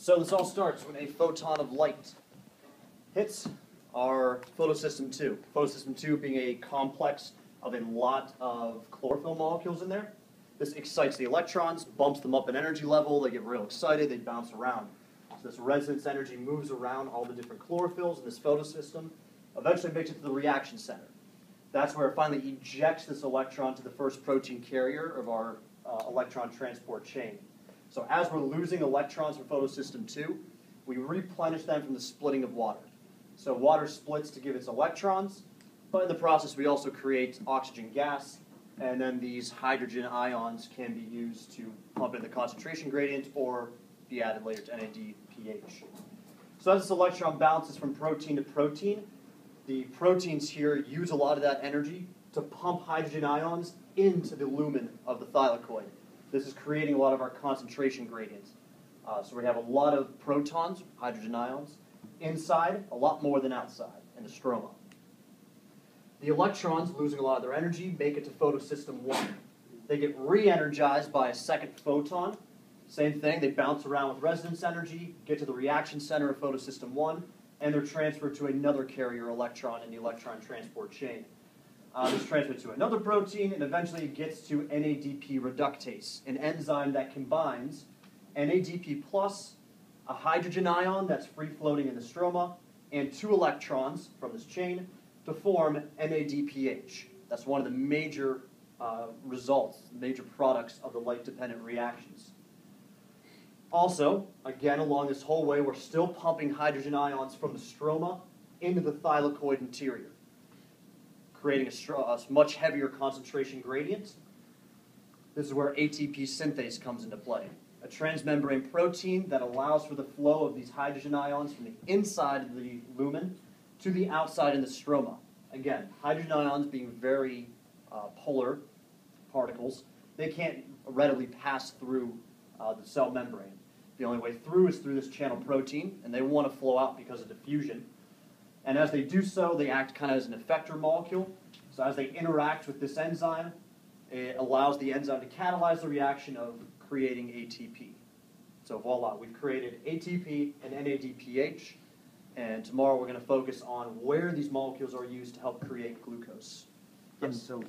So this all starts when a photon of light hits our photosystem 2. Photosystem 2 being a complex of a lot of chlorophyll molecules in there. This excites the electrons, bumps them up in energy level, they get real excited, they bounce around. So this resonance energy moves around all the different chlorophylls in this photosystem, eventually makes it to the reaction center. That's where it finally ejects this electron to the first protein carrier of our uh, electron transport chain. So as we're losing electrons from photosystem 2, we replenish them from the splitting of water. So water splits to give its electrons, but in the process we also create oxygen gas, and then these hydrogen ions can be used to pump in the concentration gradient or be added later to NADPH. So as this electron bounces from protein to protein, the proteins here use a lot of that energy to pump hydrogen ions into the lumen of the thylakoid. This is creating a lot of our concentration gradients. Uh, so we have a lot of protons, hydrogen ions, inside, a lot more than outside in the stroma. The electrons, losing a lot of their energy, make it to photosystem 1. They get re-energized by a second photon. Same thing, they bounce around with resonance energy, get to the reaction center of photosystem 1, and they're transferred to another carrier electron in the electron transport chain. Uh, transferred to another protein, and eventually it gets to NADP reductase, an enzyme that combines NADP plus a hydrogen ion that's free floating in the stroma, and two electrons from this chain to form NADPH. That's one of the major uh, results, major products of the light-dependent reactions. Also, again, along this whole way, we're still pumping hydrogen ions from the stroma into the thylakoid interior creating a, a much heavier concentration gradient. This is where ATP synthase comes into play. A transmembrane protein that allows for the flow of these hydrogen ions from the inside of the lumen to the outside in the stroma. Again, hydrogen ions being very uh, polar particles, they can't readily pass through uh, the cell membrane. The only way through is through this channel protein, and they want to flow out because of diffusion. And as they do so, they act kind of as an effector molecule. So as they interact with this enzyme, it allows the enzyme to catalyze the reaction of creating ATP. So voila, we've created ATP and NADPH. And tomorrow we're going to focus on where these molecules are used to help create glucose. And Yes. so